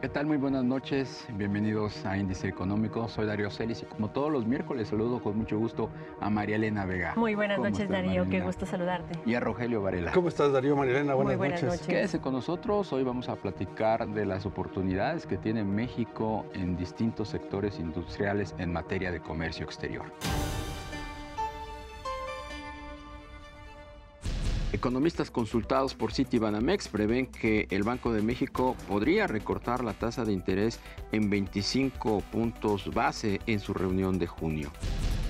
¿Qué tal? Muy buenas noches. Bienvenidos a Índice Económico. Soy Darío Celis y como todos los miércoles saludo con mucho gusto a María Elena Vega. Muy buenas noches, Darío. Qué gusto saludarte. Y a Rogelio Varela. ¿Cómo estás, Darío? María Elena, buenas, buenas noches. noches. Quédese con nosotros. Hoy vamos a platicar de las oportunidades que tiene México en distintos sectores industriales en materia de comercio exterior. Economistas consultados por Citibanamex prevén que el Banco de México podría recortar la tasa de interés en 25 puntos base en su reunión de junio.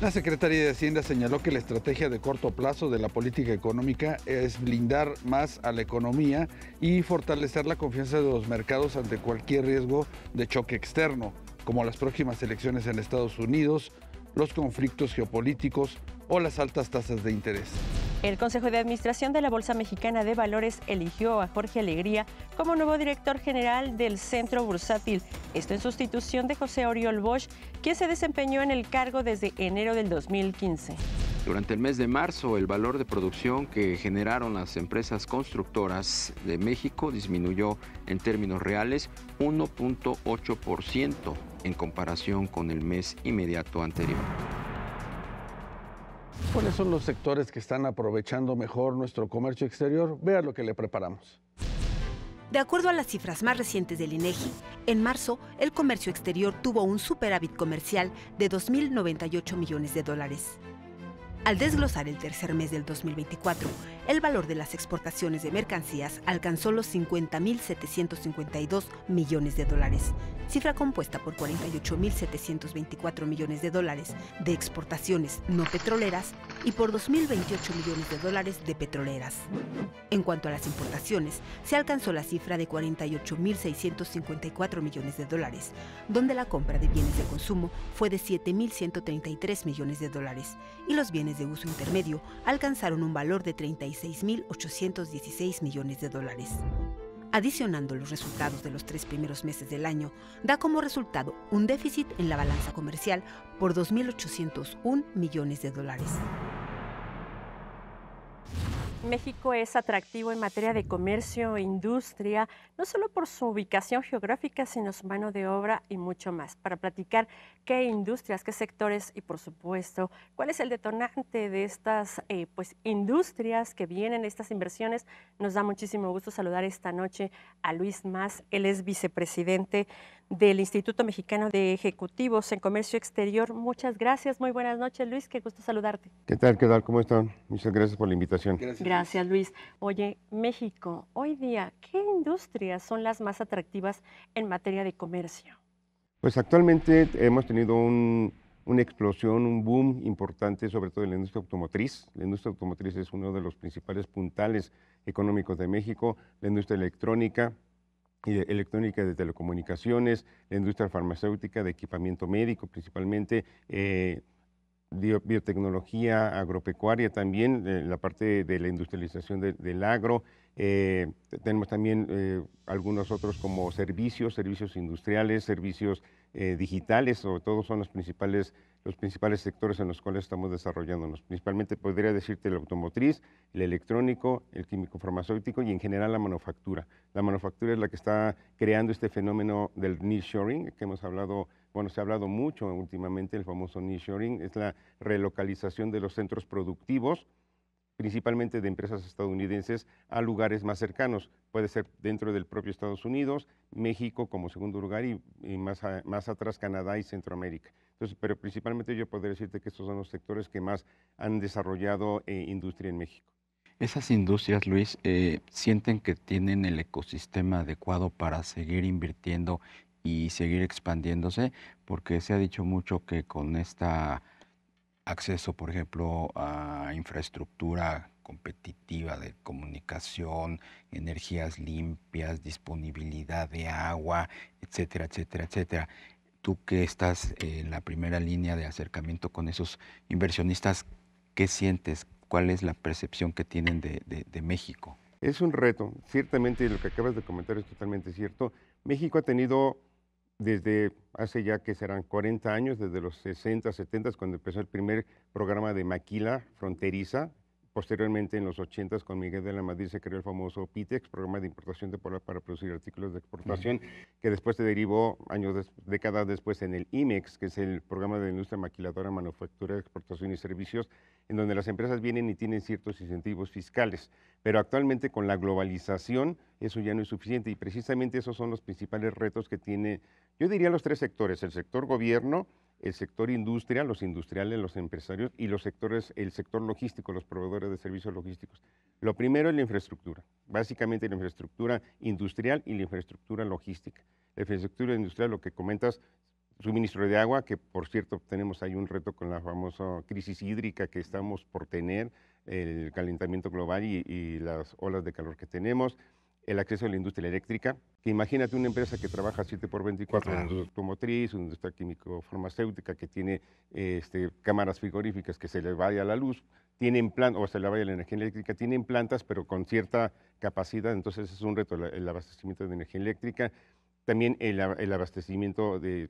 La Secretaría de Hacienda señaló que la estrategia de corto plazo de la política económica es blindar más a la economía y fortalecer la confianza de los mercados ante cualquier riesgo de choque externo, como las próximas elecciones en Estados Unidos, los conflictos geopolíticos o las altas tasas de interés. El Consejo de Administración de la Bolsa Mexicana de Valores eligió a Jorge Alegría como nuevo director general del Centro Bursátil, esto en sustitución de José Oriol Bosch, quien se desempeñó en el cargo desde enero del 2015. Durante el mes de marzo, el valor de producción que generaron las empresas constructoras de México disminuyó en términos reales 1.8% en comparación con el mes inmediato anterior. ¿Cuáles son los sectores que están aprovechando mejor nuestro comercio exterior? Vea lo que le preparamos. De acuerdo a las cifras más recientes del INEGI, en marzo el comercio exterior tuvo un superávit comercial de 2.098 millones de dólares. Al desglosar el tercer mes del 2024, el valor de las exportaciones de mercancías alcanzó los 50.752 millones de dólares, cifra compuesta por 48.724 millones de dólares de exportaciones no petroleras y por 2.028 millones de dólares de petroleras. En cuanto a las importaciones, se alcanzó la cifra de 48.654 millones de dólares, donde la compra de bienes de consumo fue de 7.133 millones de dólares y los bienes de uso intermedio alcanzaron un valor de 36.816 millones de dólares. Adicionando los resultados de los tres primeros meses del año, da como resultado un déficit en la balanza comercial por 2.801 millones de dólares. México es atractivo en materia de comercio e industria, no solo por su ubicación geográfica, sino su mano de obra y mucho más. Para platicar qué industrias, qué sectores y, por supuesto, cuál es el detonante de estas eh, pues, industrias que vienen, estas inversiones, nos da muchísimo gusto saludar esta noche a Luis Más. Él es vicepresidente del Instituto Mexicano de Ejecutivos en Comercio Exterior. Muchas gracias, muy buenas noches Luis, qué gusto saludarte. ¿Qué tal? ¿Qué tal? ¿Cómo están? Muchas gracias por la invitación. Gracias. gracias Luis. Oye, México, hoy día, ¿qué industrias son las más atractivas en materia de comercio? Pues actualmente hemos tenido una explosión, un boom importante, sobre todo en la industria automotriz. La industria automotriz es uno de los principales puntales económicos de México, la industria electrónica, electrónica de telecomunicaciones, la industria farmacéutica, de equipamiento médico principalmente, eh, biotecnología agropecuaria también, eh, la parte de la industrialización del agro. Eh, tenemos también algunos otros como servicios, servicios industriales, servicios digitales, sobre todo son los principales los principales sectores en los cuales estamos desarrollándonos. Principalmente podría decirte el automotriz, el electrónico, el químico farmacéutico y en general la manufactura. La manufactura es la que está creando este fenómeno del nearshoring, que hemos hablado, bueno, se ha hablado mucho últimamente, el famoso nearshoring, es la relocalización de los centros productivos principalmente de empresas estadounidenses, a lugares más cercanos. Puede ser dentro del propio Estados Unidos, México como segundo lugar y, más, más atrás Canadá y Centroamérica. Entonces, pero principalmente yo podría decirte que estos son los sectores que más han desarrollado eh, industria en México. Esas industrias, Luis, eh, sienten que tienen el ecosistema adecuado para seguir invirtiendo y seguir expandiéndose, porque se ha dicho mucho que con esta acceso, por ejemplo, a infraestructura competitiva de comunicación, energías limpias, disponibilidad de agua, etcétera, etcétera, etcétera. Tú que estás en la primera línea de acercamiento con esos inversionistas, ¿qué sientes? ¿Cuál es la percepción que tienen de, de México? Es un reto, ciertamente lo que acabas de comentar es totalmente cierto. México ha tenido desde hace ya que serán 40 años, desde los 60, 70, cuando empezó el primer programa de maquila fronteriza, Posteriormente, en los 80 con Miguel de la Madrid se creó el famoso PITEX, Programa de Importación Temporal para Producir Artículos de Exportación, que después se derivó años, décadas después en el IMEX, que es el Programa de Industria Maquiladora, Manufactura, Exportación y Servicios, en donde las empresas vienen y tienen ciertos incentivos fiscales. Pero actualmente con la globalización eso ya no es suficiente y precisamente esos son los principales retos que tiene, yo diría los tres sectores, el sector gobierno, el sector industria, los industriales, los empresarios y los sectores, el sector logístico, los proveedores de servicios logísticos. Lo primero es la infraestructura, básicamente la infraestructura industrial y la infraestructura logística. La infraestructura industrial, lo que comentas, suministro de agua, que por cierto tenemos ahí un reto con la famosa crisis hídrica que estamos por tener, el calentamiento global y, y las olas de calor que tenemos el acceso a la industria eléctrica, que imagínate una empresa que trabaja 7 por 24 en industria automotriz, una industria químico-farmacéutica que tiene este, cámaras frigoríficas que se le vaya la luz, tienen plantas, o se le vaya la energía eléctrica, tienen plantas pero con cierta capacidad, entonces es un reto el, abastecimiento de energía eléctrica, también el, el abastecimiento de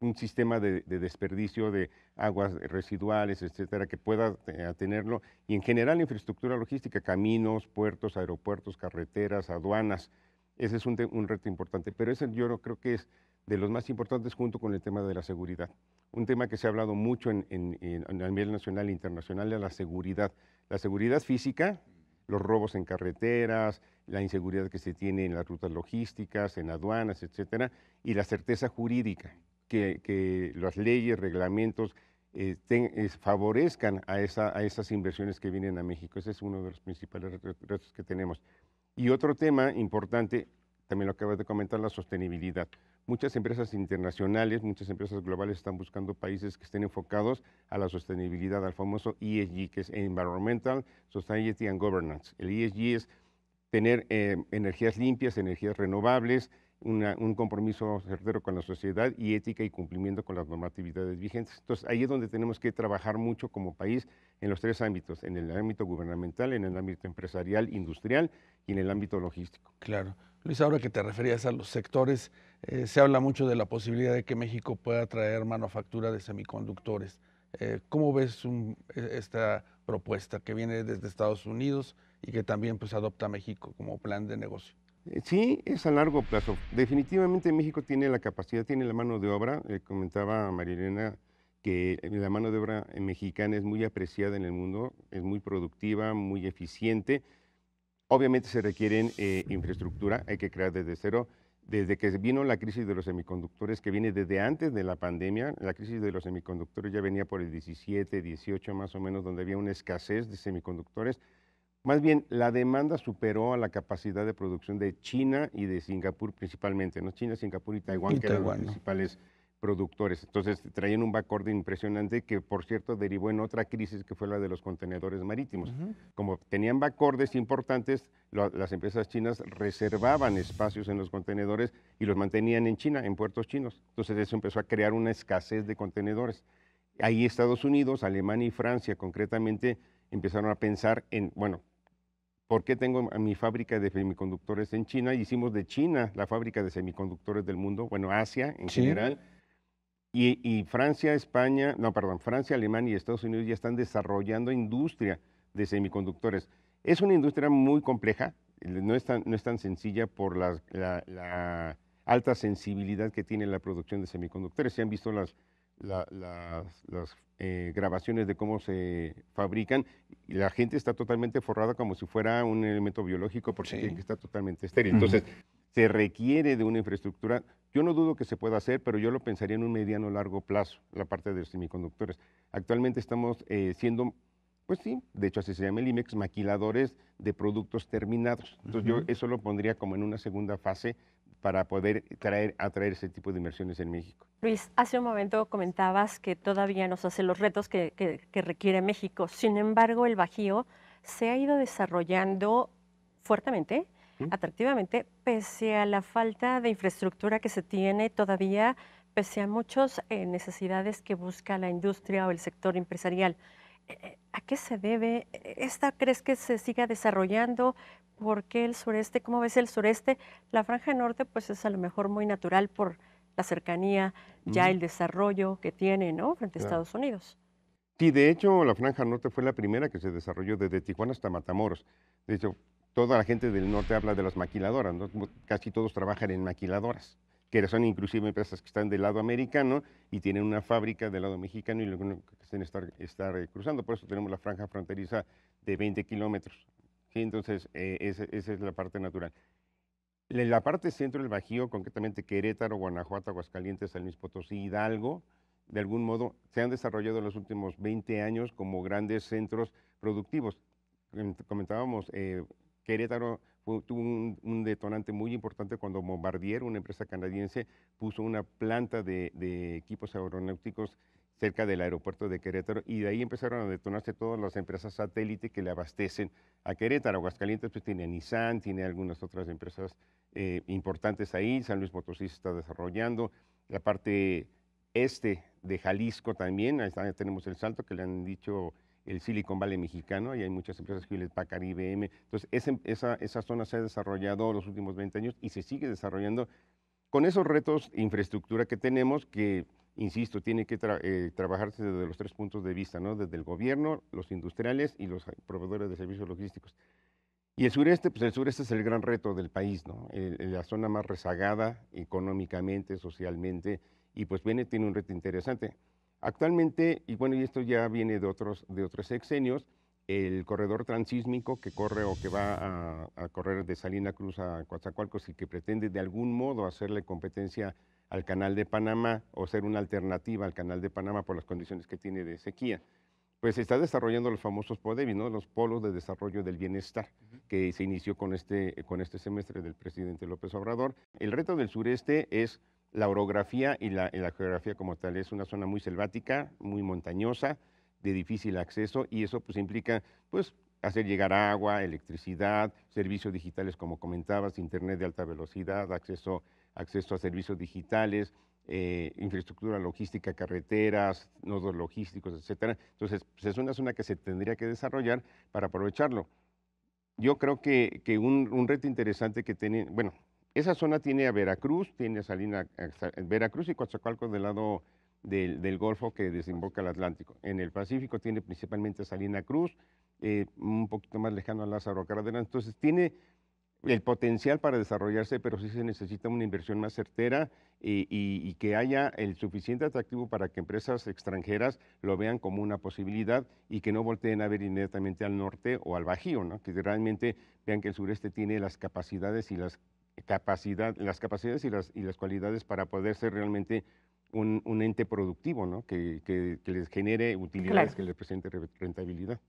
un sistema de, desperdicio de aguas residuales, etcétera, que pueda eh, tenerlo. Y en general, infraestructura logística, caminos, puertos, aeropuertos, carreteras, aduanas. Ese es un, reto importante. Pero ese yo creo que es de los más importantes junto con el tema de la seguridad. Un tema que se ha hablado mucho en, a nivel nacional e internacional es la seguridad. La seguridad física, los robos en carreteras, la inseguridad que se tiene en las rutas logísticas, en aduanas, etcétera, y la certeza jurídica que, las leyes, reglamentos favorezcan a esas inversiones que vienen a México. Ese es uno de los principales retos que tenemos. Y otro tema importante, también lo acabas de comentar, la sostenibilidad. Muchas empresas internacionales, muchas empresas globales están buscando países que estén enfocados a la sostenibilidad, al famoso ESG, que es Environmental, Society and Governance. El ESG es tener eh, energías limpias, energías renovables, un compromiso certero con la sociedad y ética y cumplimiento con las normatividades vigentes. Entonces, ahí es donde tenemos que trabajar mucho como país en los tres ámbitos, en el ámbito gubernamental, en el ámbito empresarial, industrial y en el ámbito logístico. Claro. Luis, ahora que te referías a los sectores, eh, se habla mucho de la posibilidad de que México pueda traer manufactura de semiconductores. Eh, ¿Cómo ves e, esta propuesta que viene desde Estados Unidos y que también pues, adopta México como plan de negocio? Eh, sí, es a largo plazo. Definitivamente México tiene la capacidad, tiene la mano de obra. Eh, comentaba Marilena que la mano de obra mexicana es muy apreciada en el mundo, es muy productiva, muy eficiente. Obviamente se requieren eh, infraestructura, hay que crear desde cero. Desde que vino la crisis de los semiconductores, que viene desde antes de la pandemia, la crisis de los semiconductores ya venía por el 17, 18 más o menos, donde había una escasez de semiconductores más bien, la demanda superó a la capacidad de producción de China y de Singapur principalmente, ¿no? China, Singapur y Taiwán, que eran los principales productores. Entonces traían un backorder impresionante que, por cierto, derivó en otra crisis que fue la de los contenedores marítimos. Como tenían backordes importantes, las empresas chinas reservaban espacios en los contenedores y los mantenían en China, en puertos chinos. Entonces eso empezó a crear una escasez de contenedores. Ahí Estados Unidos, Alemania y Francia concretamente empezaron a pensar en, bueno, ¿por qué tengo mi fábrica de semiconductores en China? Hicimos de China la fábrica de semiconductores del mundo, bueno, Asia en general. Y, Francia, España, no, perdón, Francia, Alemania y Estados Unidos ya están desarrollando industria de semiconductores. Es una industria muy compleja, no es tan, no es tan sencilla por la, la alta sensibilidad que tiene la producción de semiconductores. Se han visto las, las, eh, grabaciones de cómo se fabrican y la gente está totalmente forrada como si fuera un elemento biológico porque que estar totalmente estéril. Entonces, se requiere de una infraestructura. Yo no dudo que se pueda hacer, pero yo lo pensaría en un mediano largo plazo, la parte de los semiconductores. Actualmente estamos eh, siendo, pues sí, de hecho así se llama el IMEX, maquiladores de productos terminados. Entonces, yo eso lo pondría como en una segunda fase para poder traer, atraer ese tipo de inversiones en México. Luis, hace un momento comentabas que todavía nos hace los retos que, que, requiere México. Sin embargo, el Bajío se ha ido desarrollando fuertemente, atractivamente, pese a la falta de infraestructura que se tiene todavía, pese a muchas eh, necesidades que busca la industria o el sector empresarial. Eh, ¿A qué se debe? ¿Esta crees que se siga desarrollando? ¿Por qué el sureste? ¿Cómo ves el sureste? La franja norte pues es a lo mejor muy natural por la cercanía, ya el desarrollo que tiene, ¿no? Frente a Estados Unidos. Sí, de hecho, la Franja Norte fue la primera que se desarrolló desde Tijuana hasta Matamoros. De hecho, toda la gente del norte habla de las maquiladoras, ¿no? casi todos trabajan en maquiladoras, que son inclusive empresas que están del lado americano y tienen una fábrica del lado mexicano y luego que estén estar, eh, cruzando. Por eso tenemos la franja fronteriza de 20 kilómetros. Entonces, eh, esa, es la parte natural. La parte centro del Bajío, concretamente Querétaro, Guanajuato, Aguascalientes, San Luis Potosí, Hidalgo, de algún modo se han desarrollado en los últimos 20 años como grandes centros productivos. Comentábamos, eh, Querétaro tuvo un, detonante muy importante cuando Bombardier, una empresa canadiense, puso una planta de, equipos aeronáuticos cerca del aeropuerto de Querétaro y de ahí empezaron a detonarse todas las empresas satélite que le abastecen a Querétaro. Aguascalientes pues tiene Nissan, tiene algunas otras empresas eh, importantes ahí, San Luis Potosí se está desarrollando, la parte este de Jalisco también, ahí tenemos el salto que le han dicho el Silicon Valley mexicano, y hay muchas empresas, Hewlett Packard, IBM. Entonces, esa, esa zona se ha desarrollado los últimos 20 años y se sigue desarrollando con esos retos de infraestructura que tenemos que, insisto, tiene que eh, trabajarse desde los tres puntos de vista, ¿no? Desde el gobierno, los industriales y los proveedores de servicios logísticos. Y el sureste, pues el sureste es el gran reto del país, ¿no? la zona más rezagada económicamente, socialmente, y pues viene, tiene un reto interesante. Actualmente, y bueno, y esto ya viene de otros, de otros sexenios, el corredor transísmico que corre o que va a, correr de Salina Cruz a Coatzacoalcos y que pretende de algún modo hacerle competencia al canal de Panamá o ser una alternativa al canal de Panamá por las condiciones que tiene de sequía. Pues se está desarrollando los famosos PODEBI, ¿no? los polos de desarrollo del bienestar, que se inició con este, con este semestre del presidente López Obrador. El reto del sureste es la orografía y la, geografía como tal. Es una zona muy selvática, muy montañosa, de difícil acceso y eso pues implica pues hacer llegar agua, electricidad, servicios digitales como comentabas, internet de alta velocidad, acceso, acceso a servicios digitales, eh, infraestructura logística, carreteras, nodos logísticos, etcétera. Entonces, pues, es una zona que se tendría que desarrollar para aprovecharlo. Yo creo que, que un, un, reto interesante que tiene, bueno, esa zona tiene a Veracruz, tiene a Salina, Veracruz y Coatzacoalcos del lado del, Golfo que desemboca al Atlántico. En el Pacífico tiene principalmente Salina Cruz, eh, un poquito más lejano a Lázaro Cárdenas. Entonces tiene el potencial para desarrollarse, pero sí se necesita una inversión más certera y, que haya el suficiente atractivo para que empresas extranjeras lo vean como una posibilidad y que no volteen a ver inmediatamente al norte o al Bajío, ¿no? que realmente vean que el sureste tiene las capacidades y las capacidad, las capacidades y las, y las cualidades para poder ser realmente un, un ente productivo, ¿no? que, que, les genere utilidades, que les presente rentabilidad.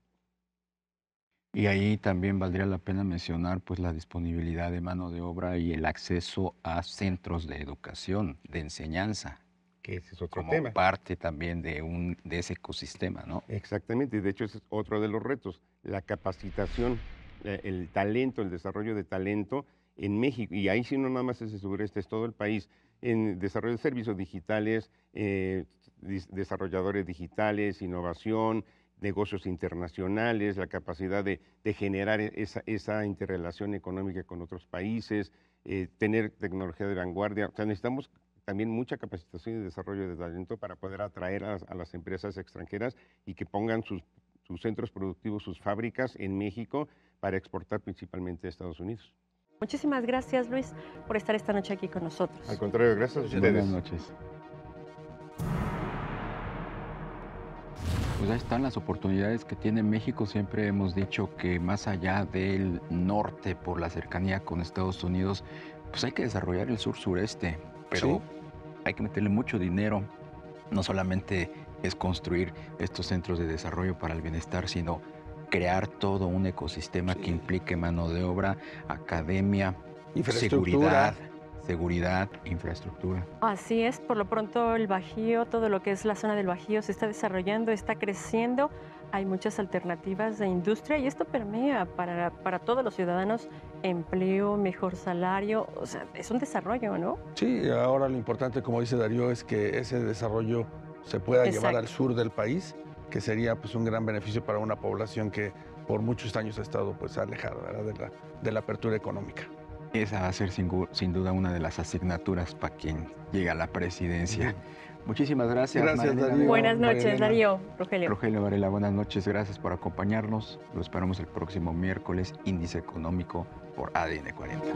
Y ahí también valdría la pena mencionar pues la disponibilidad de mano de obra y el acceso a centros de educación, de enseñanza. Que ese es otro como parte también de, un, de ese ecosistema, ¿no? Exactamente, y de hecho ese es otro de los retos, la capacitación, eh, el talento, el desarrollo de talento en México, y ahí sí no nada más es el sureste, es todo el país, en desarrollo de servicios digitales, eh, desarrolladores digitales, innovación, negocios internacionales, la capacidad de, generar esa, esa, interrelación económica con otros países, eh, tener tecnología de vanguardia. O sea, necesitamos también mucha capacitación y desarrollo de talento para poder atraer a, a las empresas extranjeras y que pongan sus centros productivos, sus fábricas en México para exportar principalmente a Estados Unidos. Muchísimas gracias, Luis, por estar esta noche aquí con nosotros. Al contrario, gracias a ustedes. Buenas noches. Pues ahí están las oportunidades que tiene México. Siempre hemos dicho que más allá del norte, por la cercanía con Estados Unidos, pues hay que desarrollar el sur-sureste, pero hay que meterle mucho dinero. No solamente es construir estos centros de desarrollo para el bienestar, sino crear todo un ecosistema que implique mano de obra, academia, seguridad, seguridad, infraestructura. Así es, por lo pronto el Bajío, todo lo que es la zona del Bajío se está desarrollando, está creciendo, hay muchas alternativas de industria y esto permea para, para todos los ciudadanos empleo, mejor salario, o sea, es un desarrollo, ¿no? Sí, ahora lo importante, como dice Darío, es que ese desarrollo se pueda llevar al sur del país que sería pues, un gran beneficio para una población que por muchos años ha estado pues, alejada de, la, de la apertura económica. Esa va a ser sin, sin duda una de las asignaturas para quien llega a la presidencia. Muchísimas gracias. Gracias, Darío. Buenas noches. Darío, Rogelio. Rogelio Varela, buenas noches, gracias por acompañarnos. Lo esperamos el próximo miércoles, Índice Económico por ADN 40.